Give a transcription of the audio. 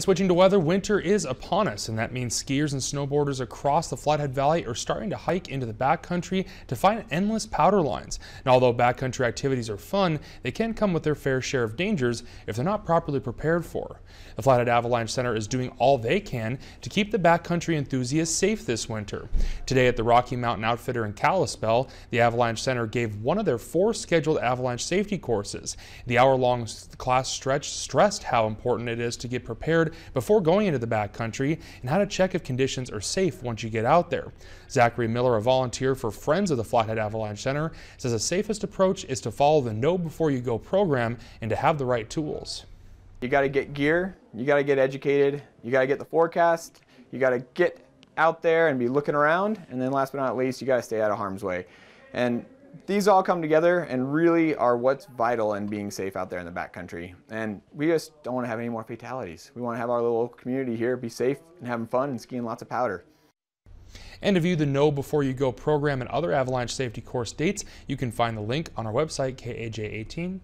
Switching to weather, winter is upon us, and that means skiers and snowboarders across the Flathead Valley are starting to hike into the backcountry to find endless powder lines. And although backcountry activities are fun, they can come with their fair share of dangers if they're not properly prepared for. The Flathead Avalanche Center is doing all they can to keep the backcountry enthusiasts safe this winter. Today at the Rocky Mountain Outfitter in Kalispell, the Avalanche Center gave one of their four scheduled avalanche safety courses. The hour-long class stretch stressed how important it is to get prepared before going into the backcountry and how to check if conditions are safe once you get out there. Zachary Miller, a volunteer for Friends of the Flathead Avalanche Center, says the safest approach is to follow the Know Before You Go program and to have the right tools. You got to get gear, you got to get educated, you got to get the forecast, you got to get out there and be looking around, and then last but not least, you got to stay out of harm's way. And these all come together and really are what's vital in being safe out there in the backcountry. And we just don't want to have any more fatalities. We want to have our little community here be safe and having fun and skiing lots of powder. And to view the Know Before You Go program and other avalanche safety course dates, you can find the link on our website, kaj18.com.